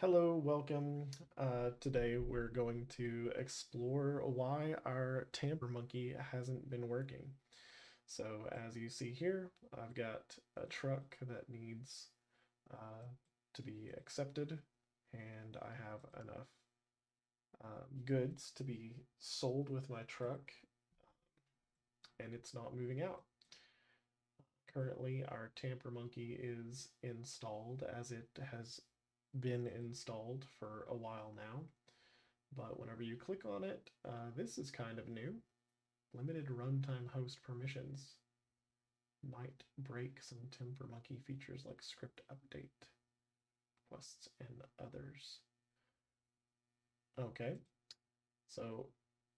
Hello, welcome. Uh, today we're going to explore why our tamper monkey hasn't been working. So as you see here, I've got a truck that needs uh, to be accepted and I have enough uh, goods to be sold with my truck and it's not moving out. Currently our tamper monkey is installed as it has been installed for a while now, but whenever you click on it, uh, this is kind of new. Limited runtime host permissions might break some Tamper Monkey features like script update, quests, and others. Okay, so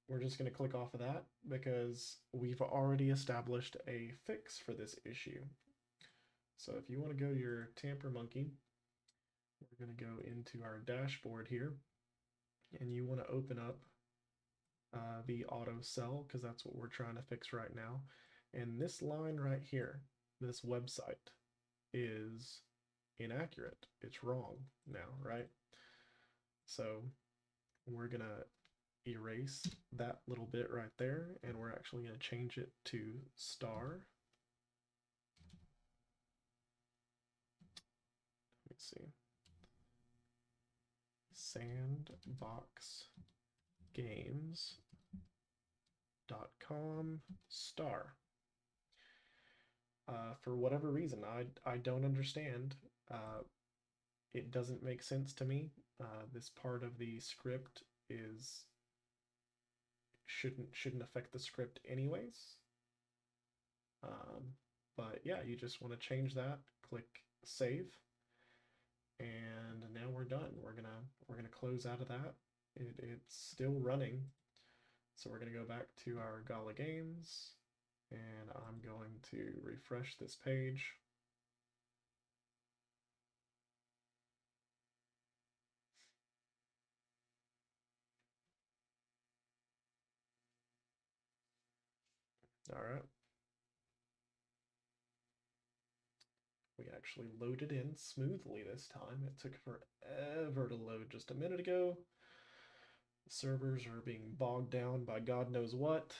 we're just going to click off of that because we've already established a fix for this issue. So if you want to go to your Tamper Monkey, we're going to go into our dashboard here and you want to open up uh, the auto sell because that's what we're trying to fix right now. And this line right here, this website is inaccurate. It's wrong now, right? So we're going to erase that little bit right there and we're actually going to change it to star. Let me see sandboxgames.com star. Uh, for whatever reason, I, I don't understand. Uh, it doesn't make sense to me. Uh, this part of the script is shouldn't shouldn't affect the script anyways. Um, but yeah, you just want to change that. Click save and now we're done. We're gonna we're gonna close out of that. It, it's still running, so we're gonna go back to our Gala Games, and I'm going to refresh this page. All right. Actually loaded in smoothly this time. It took forever to load just a minute ago. Servers are being bogged down by God knows what.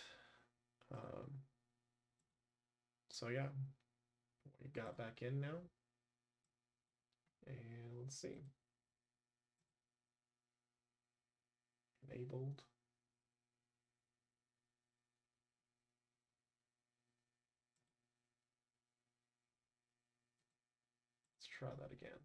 Um, so yeah, we got back in now. And let's see. Enabled. Try that again.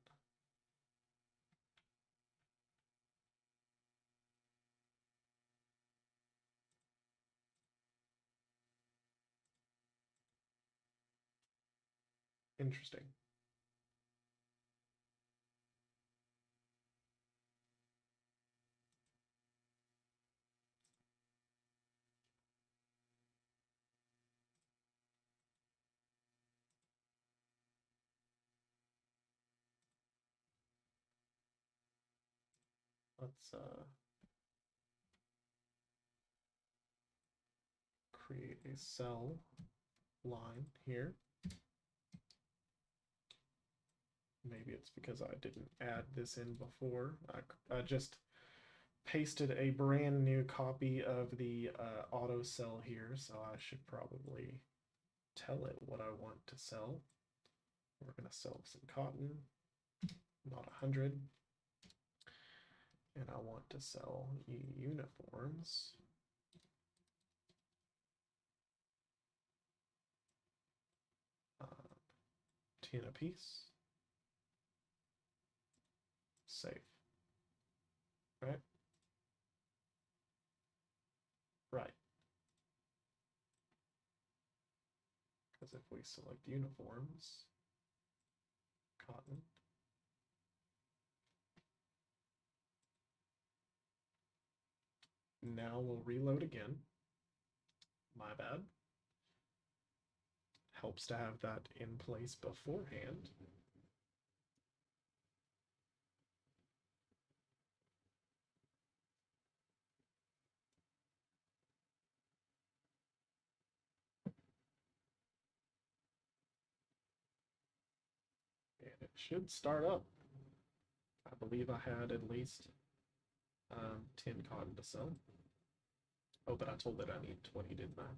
Interesting. Let's uh, create a sell line here. Maybe it's because I didn't add this in before. I, I just pasted a brand new copy of the uh, auto sell here, so I should probably tell it what I want to sell. We're going to sell some cotton, not a hundred and I want to sell uniforms. Uh, 10 a piece. Save. Right? Right. Because if we select uniforms, cotton, Now we'll reload again. My bad. Helps to have that in place beforehand. And it should start up. I believe I had at least um, 10 cotton to sell. Oh, but I told it I need 20, didn't I?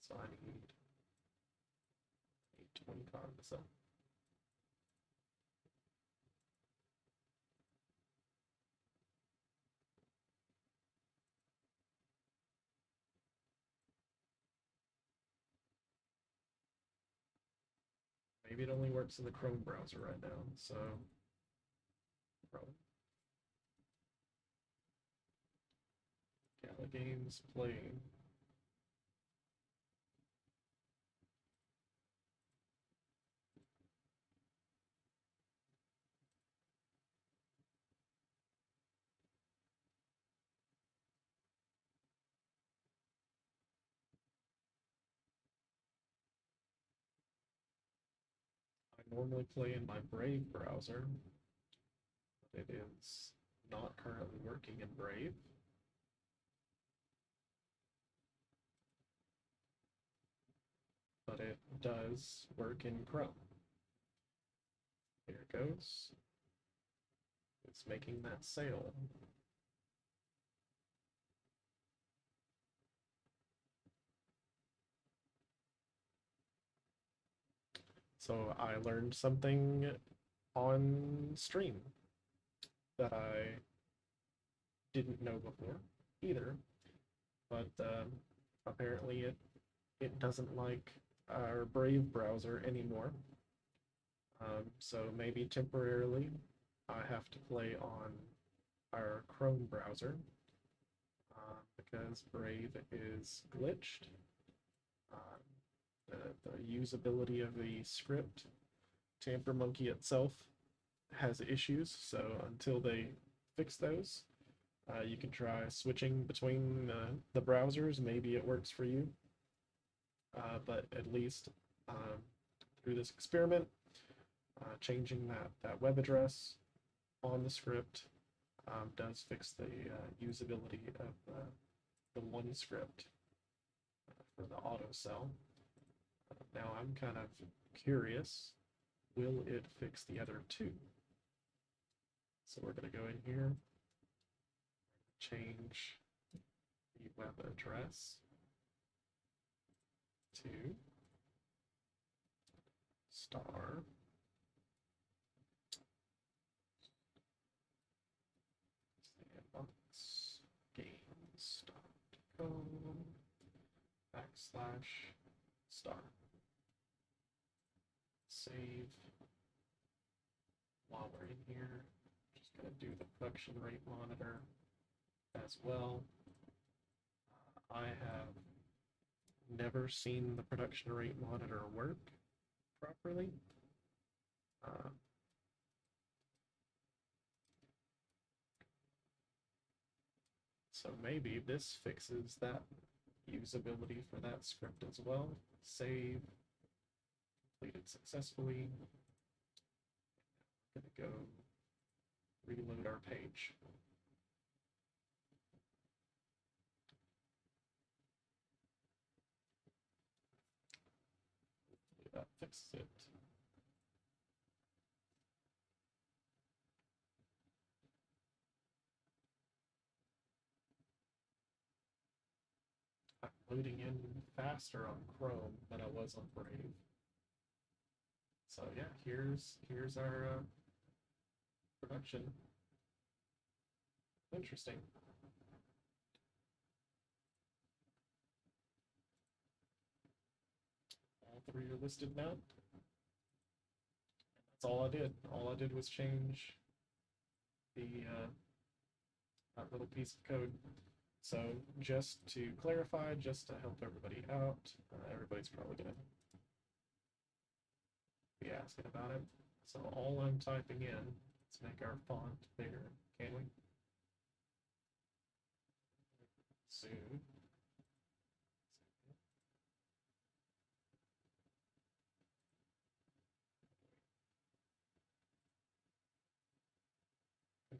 So I need, need 20 cotton to sell. Maybe it only works in the Chrome browser right now, so Chrome. The games playing. I normally play in my Brave browser. but It is not currently working in Brave. But it does work in Chrome. Here it goes. It's making that sale. So I learned something on stream that I didn't know before either. But um, apparently it it doesn't like our Brave browser anymore. Um, so maybe temporarily I have to play on our Chrome browser uh, because Brave is glitched. Um, the, the usability of the script, Tamper Monkey itself has issues. So until they fix those, uh, you can try switching between uh, the browsers. Maybe it works for you. Uh, but at least um, through this experiment, uh, changing that, that web address on the script um, does fix the uh, usability of uh, the one script uh, for the auto sell. Now I'm kind of curious, will it fix the other two? So we're going to go in here, change the web address to star sandbox backslash star. Save. While we're in here, just gonna do the production rate monitor as well. Uh, I have never seen the production rate monitor work properly. Uh, so maybe this fixes that usability for that script as well. Save, completed successfully. Gonna go reload our page. Fixes it. I'm loading in faster on Chrome than I was on Brave. So yeah, here's here's our uh, production. Interesting. All three are listed now. That's all I did. All I did was change the uh, that little piece of code. So just to clarify, just to help everybody out, uh, everybody's probably gonna be asking about it. So all I'm typing in, let's make our font bigger, can we? Soon.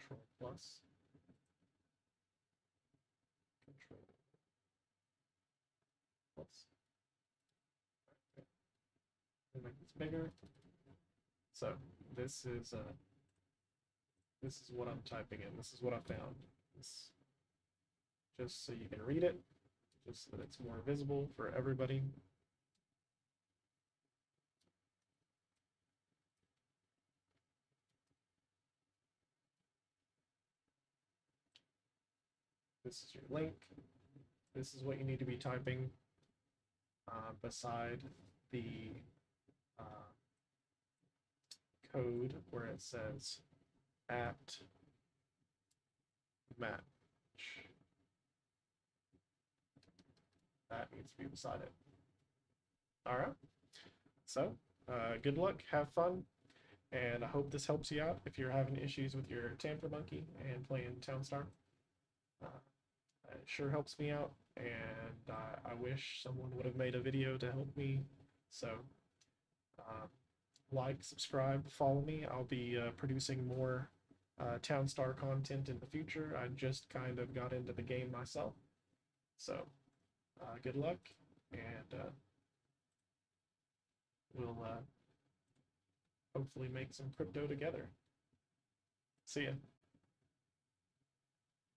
Control plus. Control plus. Make this bigger. So this is uh, this is what I'm typing in. This is what I found. This, just so you can read it, just so that it's more visible for everybody. This is your link. This is what you need to be typing uh, beside the uh, code where it says at match. That needs to be beside it. All right. So, uh, good luck, have fun, and I hope this helps you out if you're having issues with your Tamper Monkey and playing Townstar. Uh, it sure helps me out, and uh, I wish someone would have made a video to help me. So, uh, like, subscribe, follow me. I'll be uh, producing more uh, Townstar content in the future. I just kind of got into the game myself. So, uh, good luck, and uh, we'll uh, hopefully make some crypto together. See ya.